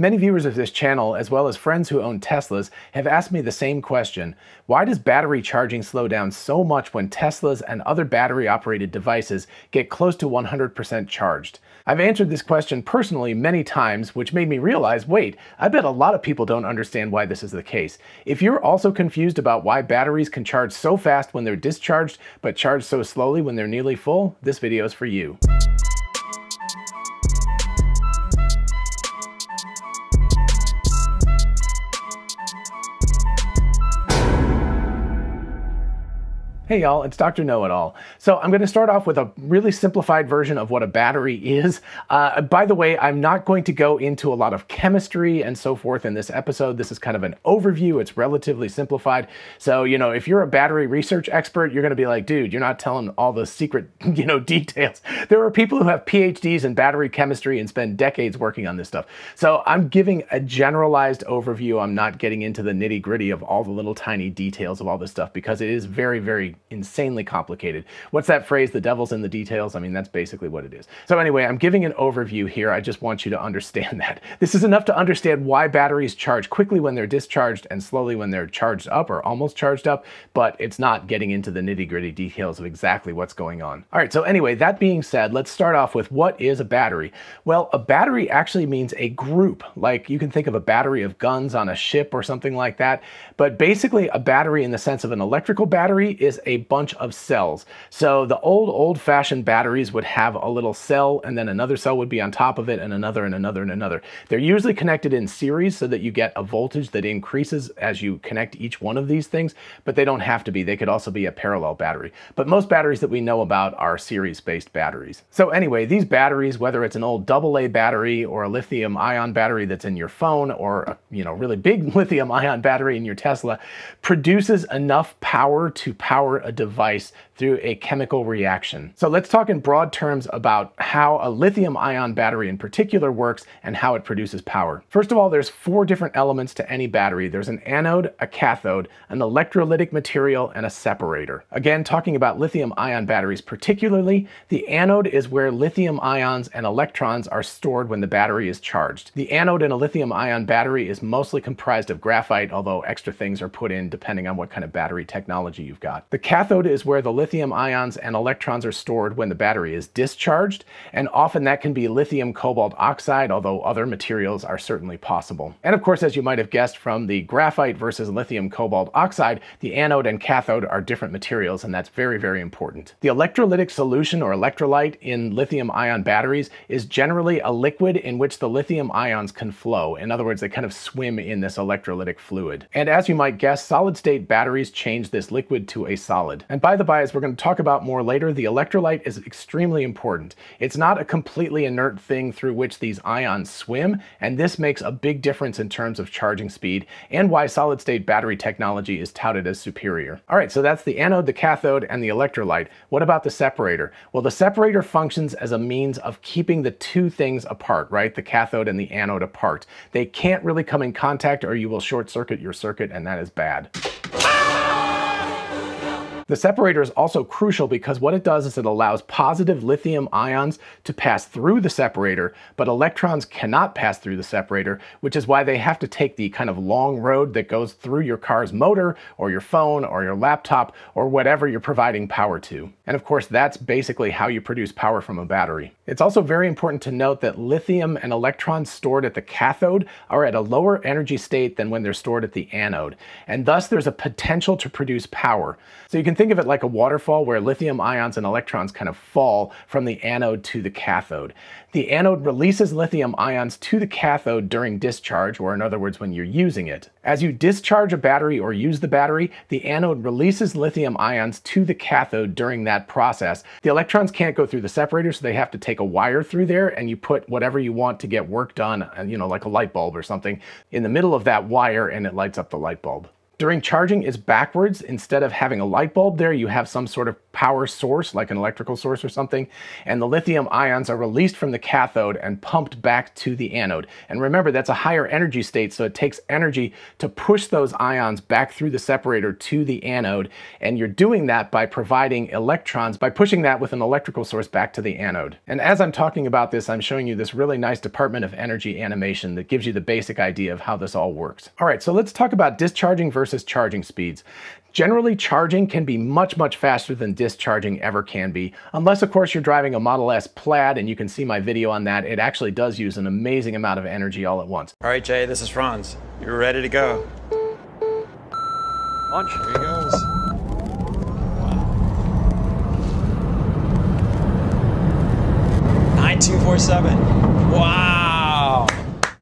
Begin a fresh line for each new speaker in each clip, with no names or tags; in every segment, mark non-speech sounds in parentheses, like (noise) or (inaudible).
Many viewers of this channel, as well as friends who own Teslas, have asked me the same question. Why does battery charging slow down so much when Teslas and other battery-operated devices get close to 100% charged? I've answered this question personally many times, which made me realize, wait, I bet a lot of people don't understand why this is the case. If you're also confused about why batteries can charge so fast when they're discharged, but charge so slowly when they're nearly full, this video is for you. Hey y'all, it's Dr. Know-It-All. So I'm going to start off with a really simplified version of what a battery is. Uh, by the way, I'm not going to go into a lot of chemistry and so forth in this episode. This is kind of an overview. It's relatively simplified. So, you know, if you're a battery research expert, you're going to be like, dude, you're not telling all the secret, (laughs) you know, details. There are people who have PhDs in battery chemistry and spend decades working on this stuff. So I'm giving a generalized overview. I'm not getting into the nitty gritty of all the little tiny details of all this stuff because it is very, very insanely complicated. What's that phrase, the devil's in the details? I mean, that's basically what it is. So anyway, I'm giving an overview here. I just want you to understand that. This is enough to understand why batteries charge quickly when they're discharged and slowly when they're charged up or almost charged up, but it's not getting into the nitty gritty details of exactly what's going on. All right, so anyway, that being said, let's start off with what is a battery? Well, a battery actually means a group. Like you can think of a battery of guns on a ship or something like that. But basically a battery in the sense of an electrical battery is a bunch of cells. So the old, old fashioned batteries would have a little cell and then another cell would be on top of it and another and another and another. They're usually connected in series so that you get a voltage that increases as you connect each one of these things, but they don't have to be. They could also be a parallel battery. But most batteries that we know about are series-based batteries. So anyway, these batteries, whether it's an old AA battery or a lithium ion battery that's in your phone or a you know really big (laughs) lithium ion battery in your Tesla, produces enough power to power a device through a chemical reaction. So let's talk in broad terms about how a lithium ion battery in particular works and how it produces power. First of all, there's four different elements to any battery. There's an anode, a cathode, an electrolytic material, and a separator. Again, talking about lithium ion batteries particularly, the anode is where lithium ions and electrons are stored when the battery is charged. The anode in a lithium ion battery is mostly comprised of graphite, although extra things are put in depending on what kind of battery technology you've got. The cathode is where the lithium ions and electrons are stored when the battery is discharged, and often that can be lithium cobalt oxide, although other materials are certainly possible. And of course, as you might have guessed from the graphite versus lithium cobalt oxide, the anode and cathode are different materials, and that's very, very important. The electrolytic solution or electrolyte in lithium ion batteries is generally a liquid in which the lithium ions can flow. In other words, they kind of swim in this electrolytic fluid. And as you might guess, solid state batteries change this liquid to a solid. And by the by, as we're going to talk about more later, the electrolyte is extremely important. It's not a completely inert thing through which these ions swim, and this makes a big difference in terms of charging speed and why solid state battery technology is touted as superior. All right, so that's the anode, the cathode, and the electrolyte. What about the separator? Well, the separator functions as a means of keeping the two things apart, right? The cathode and the anode apart. They can't really come in contact or you will short circuit your circuit, and that is bad. The separator is also crucial because what it does is it allows positive lithium ions to pass through the separator, but electrons cannot pass through the separator, which is why they have to take the kind of long road that goes through your car's motor or your phone or your laptop or whatever you're providing power to. And of course, that's basically how you produce power from a battery. It's also very important to note that lithium and electrons stored at the cathode are at a lower energy state than when they're stored at the anode, and thus there's a potential to produce power. So you can think of it like a waterfall where lithium ions and electrons kind of fall from the anode to the cathode. The anode releases lithium ions to the cathode during discharge, or in other words, when you're using it. As you discharge a battery or use the battery, the anode releases lithium ions to the cathode during that process. The electrons can't go through the separator, so they have to take a wire through there, and you put whatever you want to get work done, uh, you know, like a light bulb or something, in the middle of that wire, and it lights up the light bulb. During charging is backwards. Instead of having a light bulb there, you have some sort of power source, like an electrical source or something, and the lithium ions are released from the cathode and pumped back to the anode. And remember, that's a higher energy state, so it takes energy to push those ions back through the separator to the anode, and you're doing that by providing electrons, by pushing that with an electrical source back to the anode. And as I'm talking about this, I'm showing you this really nice Department of Energy animation that gives you the basic idea of how this all works. All right, so let's talk about discharging versus charging speeds. Generally, charging can be much, much faster than discharging ever can be, unless of course you're driving a Model S Plaid, and you can see my video on that. It actually does use an amazing amount of energy all at once.
All right, Jay, this is Franz. You're ready to go. Launch. Here he goes. Nine two four seven. Wow.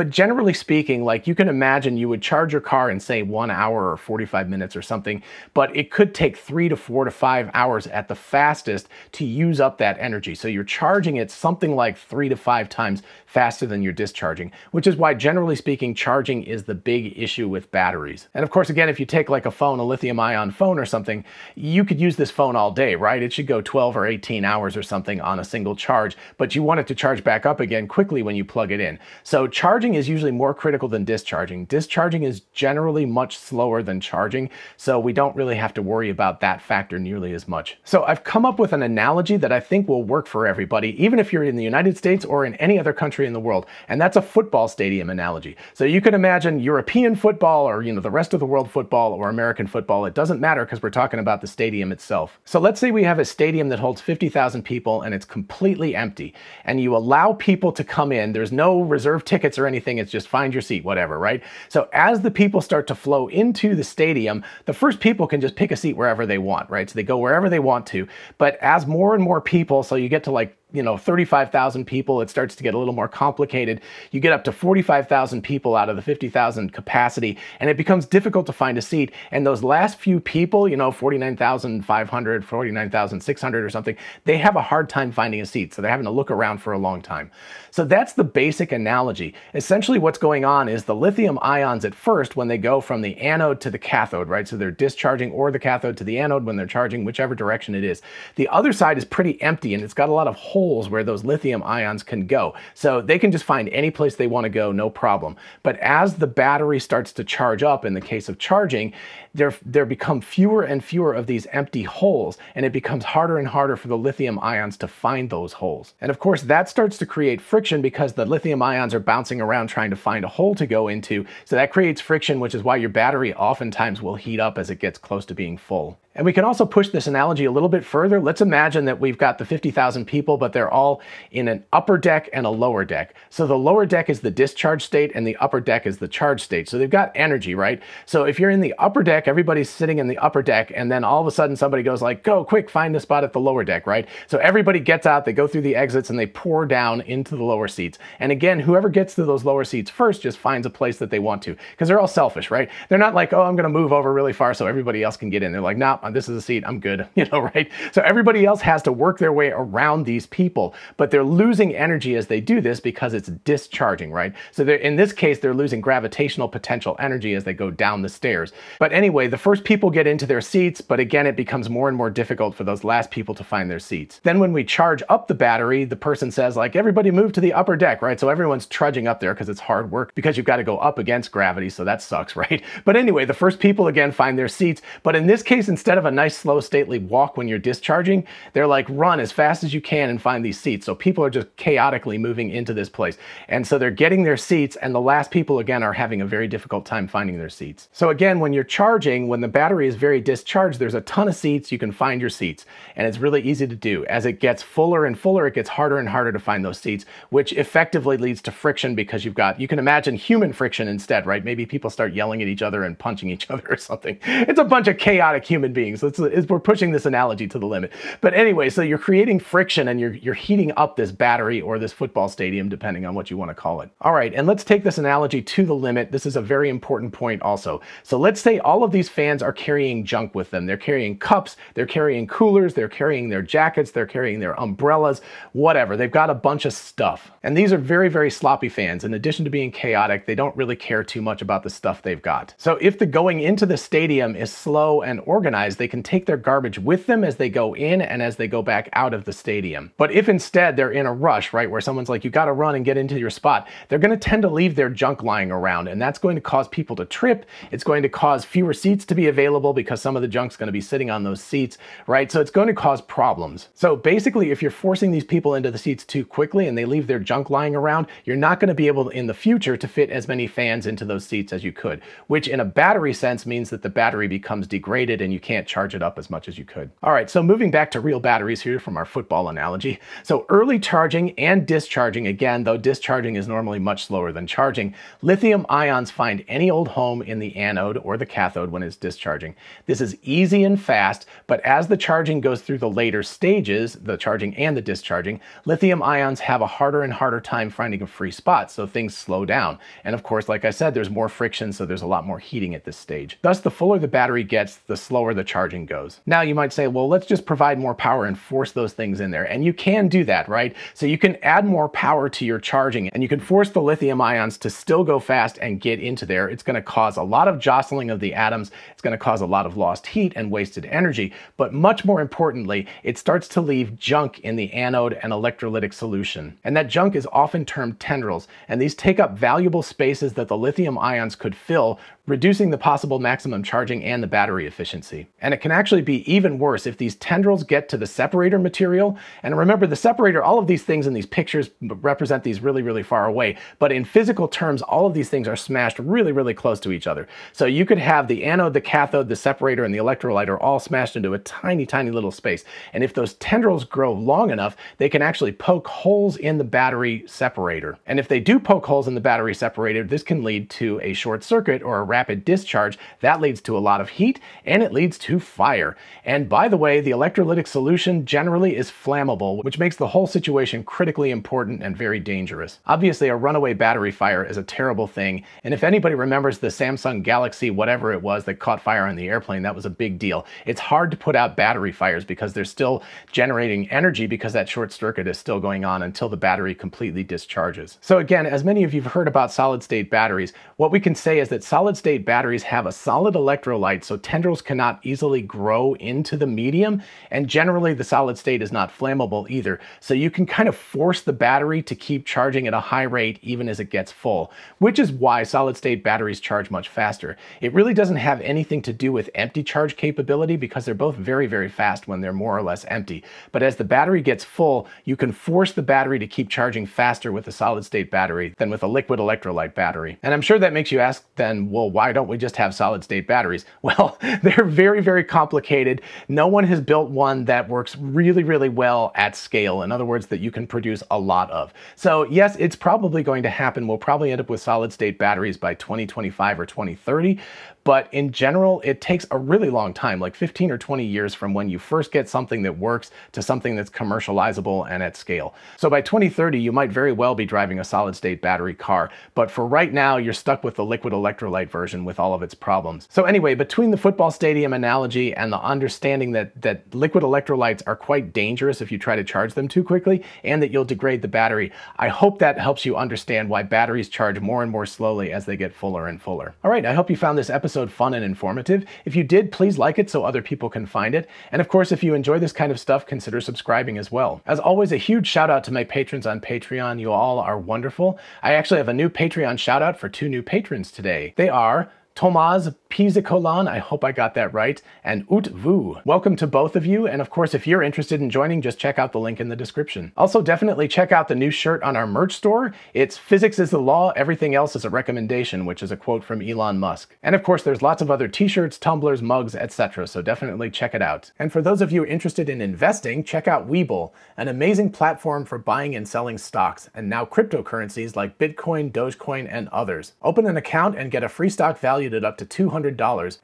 But generally speaking, like you can imagine you would charge your car in say one hour or 45 minutes or something, but it could take three to four to five hours at the fastest to use up that energy. So you're charging it something like three to five times faster than you're discharging, which is why generally speaking, charging is the big issue with batteries. And of course, again, if you take like a phone, a lithium ion phone or something, you could use this phone all day, right? It should go 12 or 18 hours or something on a single charge, but you want it to charge back up again quickly when you plug it in. So charging Charging is usually more critical than discharging. Discharging is generally much slower than charging, so we don't really have to worry about that factor nearly as much. So I've come up with an analogy that I think will work for everybody, even if you're in the United States or in any other country in the world, and that's a football stadium analogy. So you can imagine European football or you know the rest of the world football or American football, it doesn't matter because we're talking about the stadium itself. So let's say we have a stadium that holds 50,000 people and it's completely empty, and you allow people to come in, there's no reserve tickets or anything anything, it's just find your seat, whatever, right? So as the people start to flow into the stadium, the first people can just pick a seat wherever they want, right? So they go wherever they want to. But as more and more people, so you get to like you know 35,000 people, it starts to get a little more complicated. You get up to 45,000 people out of the 50,000 capacity, and it becomes difficult to find a seat. And those last few people, you know, 49,500, 49,600 or something, they have a hard time finding a seat. So they're having to look around for a long time. So that's the basic analogy. Essentially, what's going on is the lithium ions at first, when they go from the anode to the cathode, right? So they're discharging or the cathode to the anode when they're charging, whichever direction it is. The other side is pretty empty and it's got a lot of holes holes where those lithium ions can go. So they can just find any place they want to go, no problem. But as the battery starts to charge up, in the case of charging, there, there become fewer and fewer of these empty holes, and it becomes harder and harder for the lithium ions to find those holes. And of course, that starts to create friction because the lithium ions are bouncing around trying to find a hole to go into. So that creates friction, which is why your battery oftentimes will heat up as it gets close to being full. And we can also push this analogy a little bit further. Let's imagine that we've got the 50,000 people, but they're all in an upper deck and a lower deck. So the lower deck is the discharge state and the upper deck is the charge state. So they've got energy, right? So if you're in the upper deck, everybody's sitting in the upper deck, and then all of a sudden somebody goes like, go quick, find a spot at the lower deck, right? So everybody gets out, they go through the exits and they pour down into the lower seats. And again, whoever gets to those lower seats first just finds a place that they want to, because they're all selfish, right? They're not like, oh, I'm gonna move over really far so everybody else can get in. They're like, nah, this is a seat, I'm good, (laughs) you know, right? So everybody else has to work their way around these people, but they're losing energy as they do this because it's discharging, right? So in this case, they're losing gravitational potential energy as they go down the stairs. But anyway, the first people get into their seats, but again, it becomes more and more difficult for those last people to find their seats. Then when we charge up the battery, the person says like, everybody move to the upper deck, right? So everyone's trudging up there because it's hard work because you've got to go up against gravity, so that sucks, (laughs) right? But anyway, the first people again find their seats, but in this case, instead of a nice slow stately walk when you're discharging, they're like run as fast as you can and find these seats. So people are just chaotically moving into this place. And so they're getting their seats and the last people again are having a very difficult time finding their seats. So again, when you're charging, when the battery is very discharged, there's a ton of seats, you can find your seats. And it's really easy to do. As it gets fuller and fuller, it gets harder and harder to find those seats, which effectively leads to friction because you've got, you can imagine human friction instead, right? Maybe people start yelling at each other and punching each (laughs) other or something. It's a bunch of chaotic human beings. It's, we're pushing this analogy to the limit. But anyway, so you're creating friction and you're, you're heating up this battery or this football stadium, depending on what you want to call it. All right, and let's take this analogy to the limit. This is a very important point also. So let's say all of these fans are carrying junk with them. They're carrying cups, they're carrying coolers, they're carrying their jackets, they're carrying their umbrellas, whatever. They've got a bunch of stuff. And these are very, very sloppy fans. In addition to being chaotic, they don't really care too much about the stuff they've got. So if the going into the stadium is slow and organized, guys, they can take their garbage with them as they go in and as they go back out of the stadium. But if instead they're in a rush, right, where someone's like, you gotta run and get into your spot, they're gonna tend to leave their junk lying around, and that's going to cause people to trip. It's going to cause fewer seats to be available because some of the junk's gonna be sitting on those seats, right? So it's going to cause problems. So basically, if you're forcing these people into the seats too quickly and they leave their junk lying around, you're not gonna be able in the future to fit as many fans into those seats as you could, which in a battery sense means that the battery becomes degraded and you can't charge it up as much as you could. All right, so moving back to real batteries here from our football analogy. So early charging and discharging, again, though discharging is normally much slower than charging, lithium ions find any old home in the anode or the cathode when it's discharging. This is easy and fast, but as the charging goes through the later stages, the charging and the discharging, lithium ions have a harder and harder time finding a free spot, so things slow down. And of course, like I said, there's more friction, so there's a lot more heating at this stage. Thus, the fuller the battery gets, the slower the charging goes. Now you might say, well, let's just provide more power and force those things in there. And you can do that, right? So you can add more power to your charging and you can force the lithium ions to still go fast and get into there. It's gonna cause a lot of jostling of the atoms. It's gonna cause a lot of lost heat and wasted energy. But much more importantly, it starts to leave junk in the anode and electrolytic solution. And that junk is often termed tendrils. And these take up valuable spaces that the lithium ions could fill reducing the possible maximum charging and the battery efficiency. And it can actually be even worse if these tendrils get to the separator material. And remember the separator, all of these things in these pictures represent these really, really far away. But in physical terms, all of these things are smashed really, really close to each other. So you could have the anode, the cathode, the separator, and the electrolyte are all smashed into a tiny, tiny little space. And if those tendrils grow long enough, they can actually poke holes in the battery separator. And if they do poke holes in the battery separator, this can lead to a short circuit or a rapid discharge. That leads to a lot of heat and it leads to fire. And by the way, the electrolytic solution generally is flammable, which makes the whole situation critically important and very dangerous. Obviously, a runaway battery fire is a terrible thing. And if anybody remembers the Samsung Galaxy, whatever it was that caught fire on the airplane, that was a big deal. It's hard to put out battery fires because they're still generating energy because that short circuit is still going on until the battery completely discharges. So again, as many of you have heard about solid state batteries, what we can say is that solid state batteries have a solid electrolyte, so tendrils cannot easily grow into the medium, and generally the solid state is not flammable either. So you can kind of force the battery to keep charging at a high rate even as it gets full, which is why solid state batteries charge much faster. It really doesn't have anything to do with empty charge capability because they're both very, very fast when they're more or less empty. But as the battery gets full, you can force the battery to keep charging faster with a solid state battery than with a liquid electrolyte battery. And I'm sure that makes you ask then, well, why don't we just have solid state batteries? (laughs) Well, they're very, very complicated. No one has built one that works really, really well at scale. In other words, that you can produce a lot of. So yes, it's probably going to happen. We'll probably end up with solid state batteries by 2025 or 2030. But in general, it takes a really long time, like 15 or 20 years from when you first get something that works to something that's commercializable and at scale. So by 2030, you might very well be driving a solid state battery car. But for right now, you're stuck with the liquid electrolyte version with all of its problems. So anyway, between the football stadium analogy and the understanding that, that liquid electrolytes are quite dangerous if you try to charge them too quickly and that you'll degrade the battery, I hope that helps you understand why batteries charge more and more slowly as they get fuller and fuller. All right, I hope you found this episode episode fun and informative. If you did, please like it so other people can find it. And of course, if you enjoy this kind of stuff, consider subscribing as well. As always, a huge shout out to my patrons on Patreon. You all are wonderful. I actually have a new Patreon shout out for two new patrons today. They are Tomaz Pizikolan, I hope I got that right, and Ut Vu. Welcome to both of you, and of course, if you're interested in joining, just check out the link in the description. Also, definitely check out the new shirt on our merch store. It's Physics is the Law, Everything Else is a Recommendation, which is a quote from Elon Musk. And of course, there's lots of other t-shirts, tumblers, mugs, etc., so definitely check it out. And for those of you interested in investing, check out Webull, an amazing platform for buying and selling stocks, and now cryptocurrencies like Bitcoin, Dogecoin, and others. Open an account and get a free stock valued at up to $200,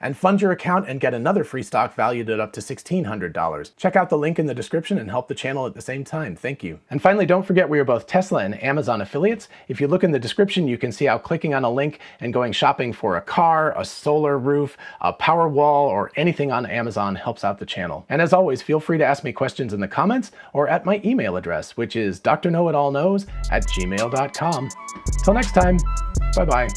and fund your account and get another free stock valued at up to $1,600. Check out the link in the description and help the channel at the same time. Thank you. And finally, don't forget we are both Tesla and Amazon affiliates. If you look in the description, you can see how clicking on a link and going shopping for a car, a solar roof, a power wall, or anything on Amazon helps out the channel. And as always, feel free to ask me questions in the comments or at my email address, which is drknowitallknows at gmail.com. Till next time, bye-bye.